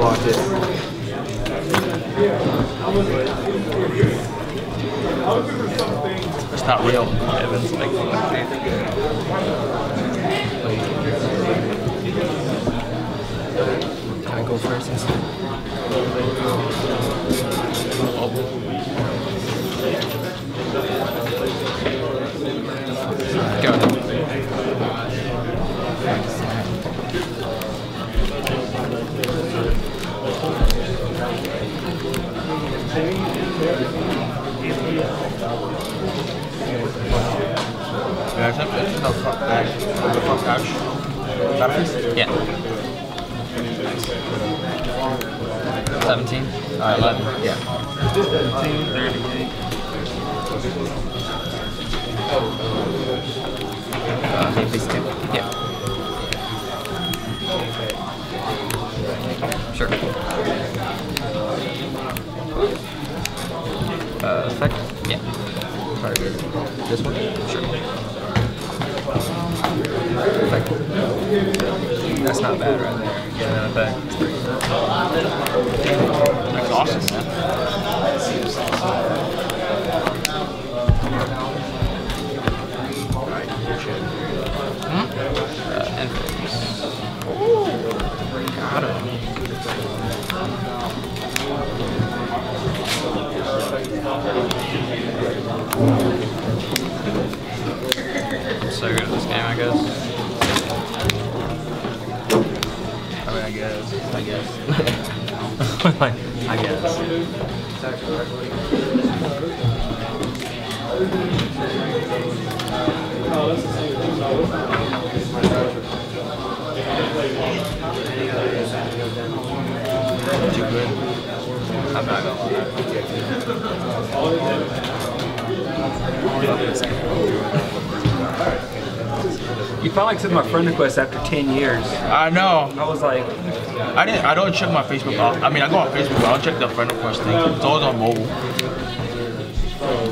watch it. It's not real. Evan's like, Can I go first? go Yeah, no front back. The front couch. Batteries? Yeah. 17? Uh, 11. Yeah. Uh. Yeah. Sure. Uh, effect? Yeah. Target. This one? Sure. That's not bad right there. Get an effect. It's pretty good. That's awesome, him. So good at this game, I guess. Guess. I guess. like, I guess. Too good. I'm not gonna lie. Fuck this game. You finally accepted my friend request after 10 years. I know. I was like, I didn't. I don't check my Facebook. out. I mean, I go on Facebook, but I don't check the friend request thing. It's always on mobile.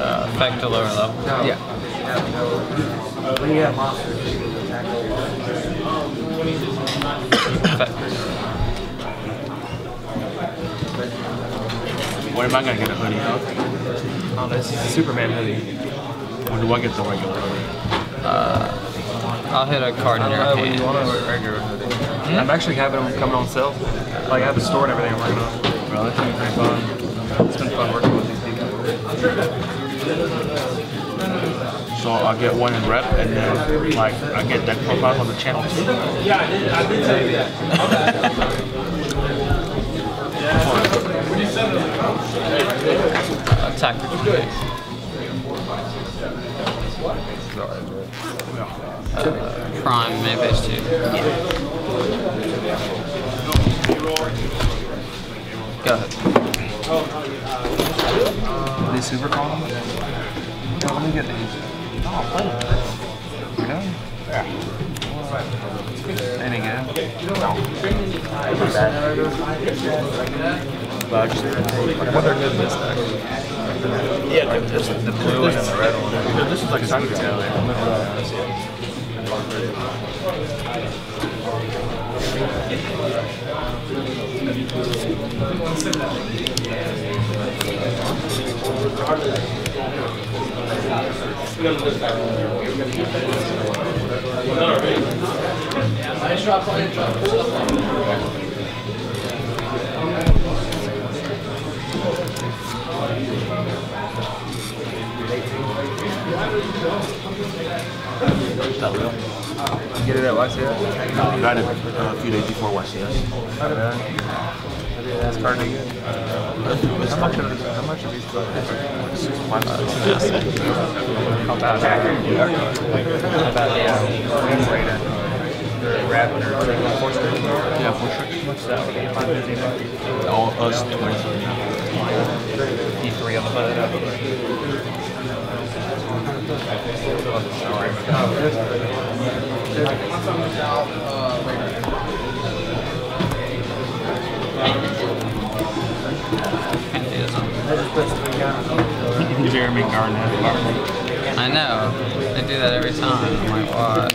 Uh, effect to lower level. Yeah. yeah, monster. Effect. When am I gonna get a hoodie? Huh? Oh, this is a Superman hoodie. When do I get the regular hoodie? I'll hit a card in your Uh, hand. you want a regular hoodie. I'm actually having them coming on sale. Like, I have a store and everything I'm working on. Really? Pretty fun. It's been fun working with these people. So I'll get one in rep, and then like I get deck profiles on the channel too. Attack for two days. Prime, main base two. Go ahead. Are these super calm? No, let me get these. Oh, play You know? Yeah. Any good? No. Not bad. But I just, What are good this deck? yeah, this, The blue and the red one. this is like Simon That real? Get it at YCS? No, I got it uh, a few days before YCS. That's. How much are how much are these cards? How about How about the uh, Raptor, the four strings? Yeah, for sure. What's that? Five fifty bucks. All us 23. E3 on the hood. Jeremy Garnett. I know. They do that every time. I'm like, what?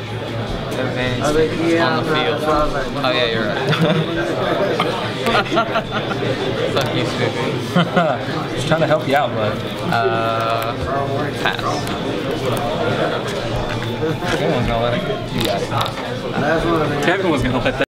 can't. Advance. On the field. Oh yeah, you're right. Fuck you, Spoofy. Just trying to help you out, bud. Uh, pass. Someone's gonna let it. You got it. Kevin was gonna let that.